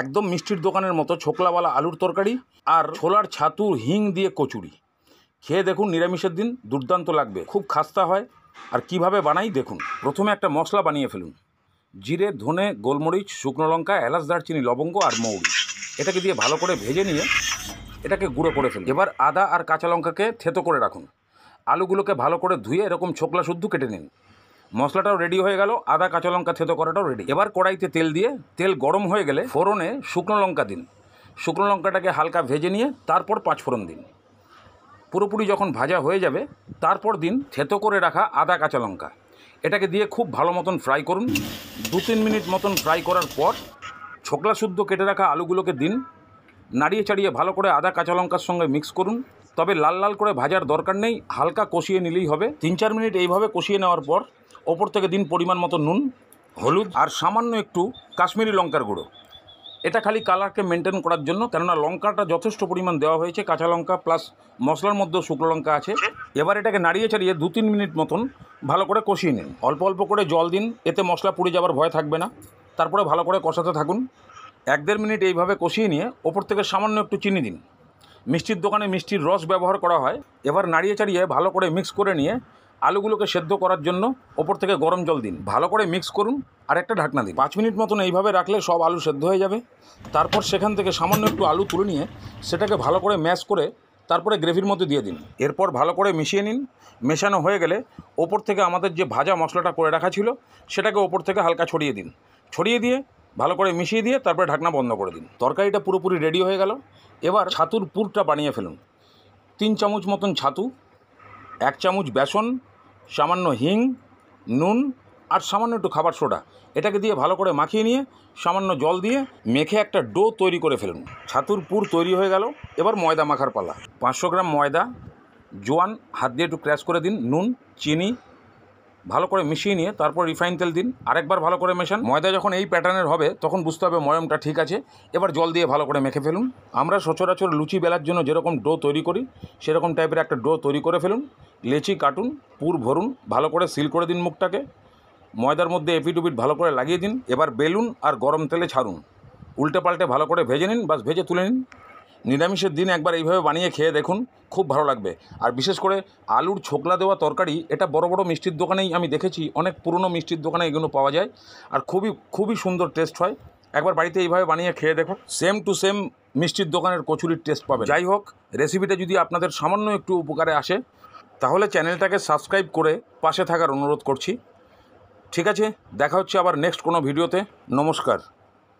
একদম মিষ্টির দোকানের মতো ছোকলাওয়ালা আলুর তরকারি আর ছোলার ছাতু হিং দিয়ে কচুরি। খেয়ে দেখুন নিরামিষের দিন, দুর্দান্ত লাগবে, খুব খাস্তা হয়। আর কীভাবে বানাই দেখুন, প্রথমে একটা মশলা বানিয়ে ফেলুন। জিরে, ধনে, গোলমরিচ, শুকনো লঙ্কা, এলাচ, দারচিনি, লবঙ্গ আর মৌরি। এটাকে দিয়ে ভালো করে ভেজে নিয়ে এটাকে গুঁড়ো করে ফেলুন। এবার আদা আর কাঁচা লঙ্কাকে থেতো করে রাখুন। আলুগুলোকে ভালো করে ধুয়ে এরকম ছোকলা শুদ্ধ কেটে নিন। মশলাটাও রেডি হয়ে গেল, আদা, কাঁচা লঙ্কা, থেতো করাটাও রেডি এবার কড়াইতে তেল দিয়ে, তেল গরম হয়ে গেলে ফোড়নে শুকনো লঙ্কা দিন। শুকনো লঙ্কাটাকে হালকা ভেজে নিয়ে, তারপর পাঁচ ফোড়ন দিন। পুরোপুরি যখন ভাজা হয়ে যাবে, তারপর দিন থেতো করে রাখা আদা, কাঁচা লঙ্কা। এটাকে দিয়ে খুব ভালো মতন ফ্রাই করুন। দু তিন মিনিট মতন ফ্রাই করার পর, ছোকলা শুদ্ধ কেটে রাখা আলুগুলোকে দিন। নাড়িয়ে চাড়িয়ে ভালো করে আদা, কাঁচা লঙ্কার সঙ্গে মিক্স করুন। তবে লাল লাল করে ভাজার দরকার নেই, হালকা কষিয়ে নিলেই হবে। তিন চার মিনিট এইভাবে কষিয়ে নেওয়ার পর ওপর থেকে দিন পরিমাণ মতো নুন, হলুদ আর সামান্য একটু কাশ্মীরি লঙ্কার গুঁড়ো। এটা খালি কালারকে মেনটেন করার জন্য, কেননা লঙ্কাটা যথেষ্ট পরিমাণ দেওয়া হয়েছে, কাঁচা লঙ্কা প্লাস মশলার মধ্যেও শুকনো লঙ্কা আছে। এবার এটাকে নাড়িয়ে চাড়িয়ে দু তিন মিনিট মতন ভালো করে কষিয়ে নিন। অল্প অল্প করে জল দিন, এতে মশলা পুড়ে যাওয়ার ভয় থাকবে না। তারপরে ভালো করে কষাতে থাকুন। এক দেড় মিনিট এইভাবে কষিয়ে নিয়ে ওপর থেকে সামান্য একটু চিনি দিন। মিষ্টির দোকানে মিষ্টির রস ব্যবহার করা হয়। এবার নাড়িয়ে চাড়িয়ে ভালো করে মিক্স করে নিয়ে আলুগুলোকে সেদ্ধ করার জন্য ওপর থেকে গরম জল দিন। ভালো করে মিক্স করুন আর একটা ঢাকনা দিন। পাঁচ মিনিট মতন এইভাবে রাখলে সব আলু সেদ্ধ হয়ে যাবে। তারপর সেখান থেকে সামান্য একটু আলু তুলে নিয়ে সেটাকে ভালো করে ম্যাশ করে তারপরে গ্রেভির মধ্যে দিয়ে দিন। এরপর ভালো করে মিশিয়ে নিন। মেশানো হয়ে গেলে ওপর থেকে আমাদের যে ভাজা মশলাটা করে রাখা ছিল, সেটাকে ওপর থেকে হালকা ছড়িয়ে দিন। ছড়িয়ে দিয়ে ভালো করে মিশিয়ে দিয়ে তারপরে ঢাকনা বন্ধ করে দিন। তরকারিটা পুরোপুরি রেডি হয়ে গেল। এবার ছাতুর পুরটা বানিয়ে ফেলুন। তিন চামচ মতন ছাতু এক চামচ বেসন, সামান্য হিং, নুন আর সামান্য একটু খাবার সোডা। এটাকে দিয়ে ভালো করে মাখিয়ে নিয়ে সামান্য জল দিয়ে মেখে একটা ডো তৈরি করে ফেলুন। ছাতুর পুর তৈরি হয়ে গেল। এবার ময়দা মাখার পালা। পাঁচশো গ্রাম ময়দা, জোয়ান, হাত দিয়ে একটু ক্র্যাশ করে দিন। নুন, চিনি ভালো করে মিশিয়ে নিয়ে তারপর রিফাইন তেল দিন। আরেকবার ভালো করে মেশান। ময়দা যখন এই প্যাটার্নের হবে, তখন বুঝতে হবে ময়মটা ঠিক আছে। এবার জল দিয়ে ভালো করে মেখে ফেলুন। আমরা সচরাচর লুচি বেলার জন্য যেরকম ডো তৈরি করি, সেরকম টাইপের একটা ডো তৈরি করে ফেলুন। লেচি কাটুন, পুর ভরুন, ভালো করে সিল করে দিন মুখটাকে। ময়দার মধ্যে এপিটুপিট ভালো করে লাগিয়ে দিন। এবার বেলুন আর গরম তেলে ছাড়ুন। উল্টে পাল্টে ভালো করে ভেজে নিন, বাস ভেজে তুলে নিন। নিরামিষের দিন একবার এইভাবে বানিয়ে খেয়ে দেখুন, খুব ভালো লাগবে। আর বিশেষ করে আলুর ছোকলা দেওয়া তরকারি, এটা বড় বড় মিষ্টির দোকানেই আমি দেখেছি, অনেক পুরনো মিষ্টির দোকানে এগুলো পাওয়া যায়। আর খুবই খুবই সুন্দর টেস্ট হয়। একবার বাড়িতে এইভাবে বানিয়ে খেয়ে দেখো সেম টু সেম মিষ্টির দোকানের কচুরির টেস্ট পাবে যাই হোক রেসিপিটা যদি আপনাদের সামান্য একটু উপকারে আসে, তাহলে চ্যানেলটাকে সাবস্ক্রাইব করে পাশে থাকার অনুরোধ করছি। ঠিক আছে, দেখা হচ্ছে আবার নেক্সট কোনো ভিডিওতে নমস্কার।